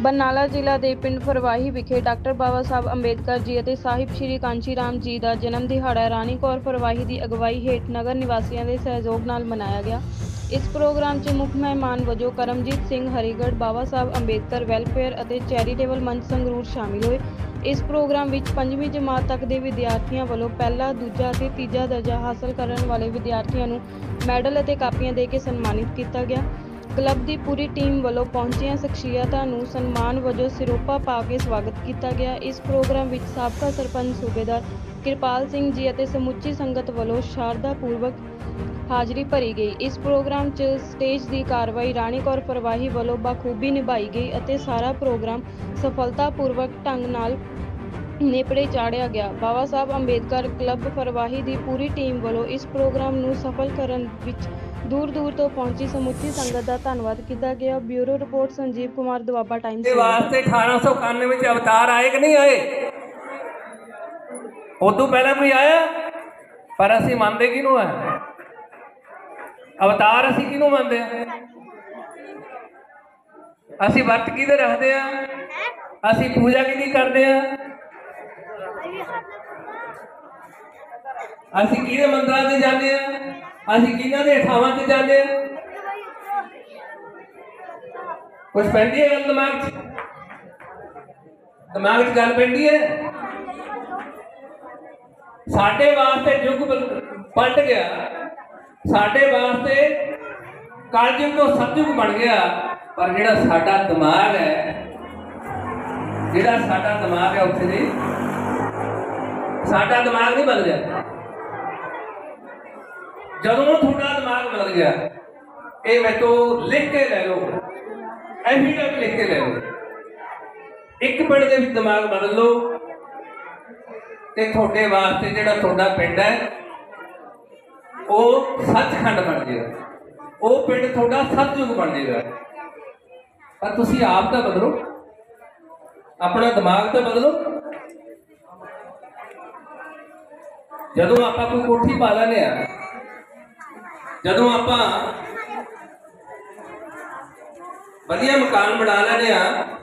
ਬਰਨਾਲਾ ਜ਼ਿਲ੍ਹਾ ਦੇ ਪਿੰਡ ਫਰਵਾਹੀ ਵਿਖੇ ਡਾਕਟਰ ਬਾਬਾ ਸਾਹਿਬ ਅੰਬੇਦਕਰ ਜੀ ਅਤੇ ਸਾਹਿਬ ਸ਼੍ਰੀ ਕਾਂਚੀ ਰਾਮ ਜੀ ਦਾ ਜਨਮ ਦਿਹਾੜਾ ਰਾਣੀ ਕੌਰ ਫਰਵਾਹੀ ਦੀ ਅਗਵਾਈ ਹੇਠ ਨਗਰ ਨਿਵਾਸੀਆਂ ਦੇ ਸਹਿਯੋਗ ਨਾਲ ਮਨਾਇਆ ਗਿਆ। ਇਸ ਪ੍ਰੋਗਰਾਮ 'ਚ ਮੁੱਖ ਮਹਿਮਾਨ ਵਜੋਂ ਕਰਮਜੀਤ ਸਿੰਘ ਹਰੀਗੜ੍ਹ, ਬਾਬਾ ਸਾਹਿਬ ਅੰਬੇਦਕਰ ਵੈਲਫੇਅਰ ਅਤੇ ਚੈਰੀਟੇਬਲ ਮੰਚ ਸੰਗਰੂਰ ਸ਼ਾਮਿਲ ਹੋਏ। ਇਸ ਪ੍ਰੋਗਰਾਮ ਵਿੱਚ ਪੰਜਵੀਂ ਜਮਾਤ ਤੱਕ ਦੇ ਵਿਦਿਆਰਥੀਆਂ ਵੱਲੋਂ ਪਹਿਲਾ, ਦੂਜਾ ਅਤੇ ਤੀਜਾ ਦਰਜਾ ਹਾਸਲ ਕਰਨ ਵਾਲੇ ਵਿਦਿਆਰਥੀਆਂ ਨੂੰ ਮੈਡਲ ਅਤੇ ਕਾਪੀਆਂ ਦੇ ਕੇ ਸਨਮਾਨਿਤ ਕੀਤਾ ਗਿਆ। ਕਲੱਬ ਦੀ ਪੂਰੀ ਟੀਮ ਵੱਲੋਂ ਪਹੁੰਚੀਆਂ ਸ਼ਖਸੀਅਤਾਂ ਨੂੰ ਸਨਮਾਨ ਵਜੋਂ ਸਿਰੋਪਾ ਪਾ ਕੇ ਸਵਾਗਤ ਕੀਤਾ ਗਿਆ। ਇਸ ਪ੍ਰੋਗਰਾਮ ਵਿੱਚ ਸਾਬਕਾ ਸਰਪੰਚ, ਸੂਬੇਦਾਰ ਕਿਰਪਾਲ ਸਿੰਘ ਜੀ ਅਤੇ ਸਮੁੱਚੀ ਸੰਗਤ ਵੱਲੋਂ ਸ਼ਾਰਦਾ ਪੂਰਵਕ ਹਾਜ਼ਰੀ ਭਰੀ ਗਈ। ਇਸ ਪ੍ਰੋਗਰਾਮ 'ਚ ਸਟੇਜ ਦੀ ਕਾਰਵਾਈ ਰਾਣੀ ਕੌਰ ਪ੍ਰਵਾਹੀ ਵੱਲੋਂ ਬਾਖੂਬੀ ਨਿਭਾਈ ਗਈ ਅਤੇ ਸਾਰਾ ਪ੍ਰੋਗਰਾਮ ਸਫਲਤਾਪੂਰਵਕ ਢੰਗ ਨਾਲ ਨੇਪੜੇ ਚਾੜਿਆ ਗਿਆ। ਬਾਬਾ ਸਾਹਿਬ ਅੰਬੇਦਕਰ ਕਲੱਬ ਫਰਵਾਹੀ ਦੀ ਪੂਰੀ ਟੀਮ ਵੱਲੋਂ ਇਸ ਪ੍ਰੋਗਰਾਮ ਨੂੰ ਸਫਲ ਕਰਨ ਵਿੱਚ ਦੂਰ ਦੂਰ ਤੋਂ ਪਹੁੰਚੀ ਸਮੁੱਚੀ ਸੰਗਤ ਦਾ ਧੰਨਵਾਦ ਕੀਤਾ ਗਿਆ। Bureau report, Sanjeev Kumar, Doaba Times ਦੇ ਵਾਸਤੇ 1891 ਵਿੱਚ ਅਵਤਾਰ ਆਏ ਕਿ ਨਹੀਂ ਆਏ? ਉਦੋਂ ਪਹਿਲਾਂ ਕੋਈ ਆਇਆ? ਪਰ ਅਸੀਂ ਮੰਨਦੇ ਕਿਹਨੂੰ ਆ? ਅਵਤਾਰ ਅਸੀਂ ਕਿਹਨੂੰ ਮੰਨਦੇ ਆ? ਅਸੀਂ ਵਰਤ ਕਿਹਦੇ ਰੱਖਦੇ ਆ? ਅਸੀਂ ਪੂਜਾ ਕਿਹਦੀ ਕਰਦੇ ਆ? ਅਸੀਂ ਕਿਹਦੇ ਮੰਦਰਾਂ ਤੇ ਜਾਂਦੇ ਆ? ਅਸੀਂ ਕਿਹਨਾਂ ਦੇ ਥਾਵਾਂ ਤੇ ਜਾਂਦੇ ਆ? ਕੁਝ ਪੈਂਦੀ ਹੈ ਗੱਲ ਦਿਮਾਗ 'ਚ? ਦਿਮਾਗ 'ਚ ਗੱਲ ਪੈਂਦੀ ਹੈ? ਸਾਡੇ ਵਾਸਤੇ ਯੁੱਗ ਪਲਟ ਗਿਆ। ਸਾਡੇ ਵਾਸਤੇ ਕਲਯੁਗ ਤੋਂ ਸਤਯੁਗ ਬਣ ਗਿਆ। ਪਰ ਜਿਹੜਾ ਸਾਡਾ ਦਿਮਾਗ ਹੈ, ਜਿਹੜਾ ਸਾਡਾ ਦਿਮਾਗ ਹੈ, ਉੱਥੇ ਦੇ ਸਾਡਾ ਦਿਮਾਗ ਨਹੀਂ ਬਦਲਿਆ। ਜਦੋਂ ਤੁਹਾਡਾ ਦਿਮਾਗ ਬਦਲ ਗਿਆ, ਇਹ ਮੈਂ ਤੋਂ ਲਿਖ ਕੇ ਲੈ ਲਓ। ਐਵੀਡੈਂਟ ਲਿਖ ਕੇ ਲੈ ਲਓ। ਇੱਕ ਪਿੰਡ ਦੇ ਵਿੱਚ ਦਿਮਾਗ ਬਦਲ ਲਓ ਤੇ ਤੁਹਾਡੇ ਵਾਸਤੇ ਜਿਹੜਾ ਤੁਹਾਡਾ ਪਿੰਡ ਹੈ, ਉਹ ਸੱਚਖੰਡ ਬਣ ਜਾਏਗਾ। ਉਹ ਪਿੰਡ ਤੁਹਾਡਾ ਸਤਯੁਗ ਬਣ ਜਾਏਗਾ। ਪਰ ਤੁਸੀਂ ਆਪ ਤਾਂ ਬਦਲੋ। ਆਪਣਾ ਦਿਮਾਗ ਤਾਂ ਬਦਲੋ। ਜਦੋਂ ਆਪਾਂ ਕੋਈ ਕੋਠੀ ਪਾ ਲੈਂਦੇ ਆ ਜਦੋਂ ਆਪਾਂ ਵਧੀਆ ਮਕਾਨ ਬਣਾ ਲੈਂਦੇ ਆ